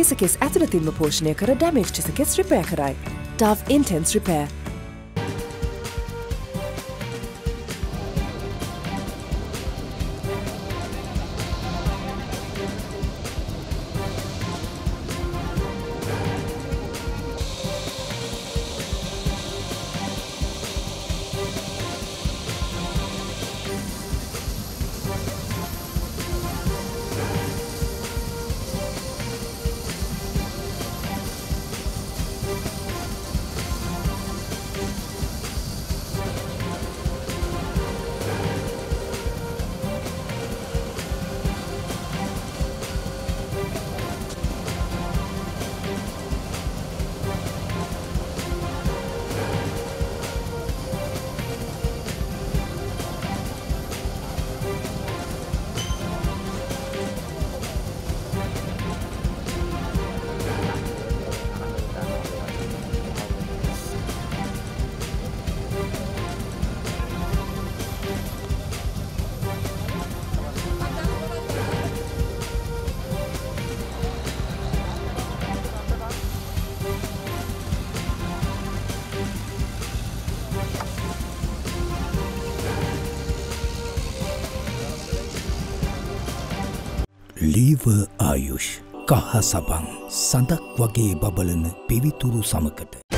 හිසකෙස් ඇතුළතින්ම පෝෂණය කර ඩැමේජ් ටිසකෙස් රිපෑ කරයි. ටව් ඉන්ටන්ස් රිපෑ. ලීව ආයුෂ් කහ සබන් සඳක් වගේ බබලන පිවිතුරු සමකට.